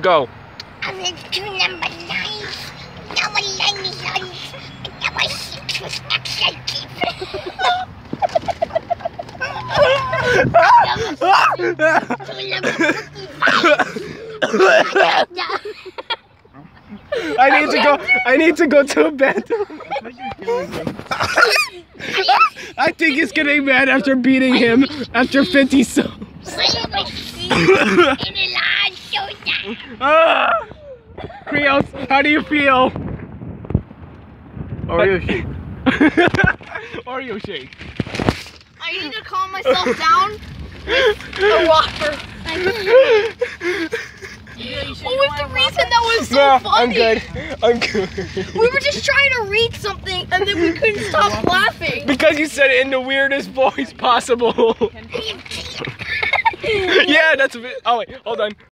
Go. I number nine. Number nine is on. Number six was extra deep. number to number 55. I need to go. I need to go to bed. I think he's getting mad after beating him after 50 so. Ah! Creos, how do you feel? Oreo shake. Oreo shake. I need to calm myself down with a whopper. What was the reason that was so No, funny? I'm good. I'm good. We were just trying to read something and then we couldn't stop laughing. Because you said it in the weirdest voice possible. yeah, that's a bit. Oh wait, hold on.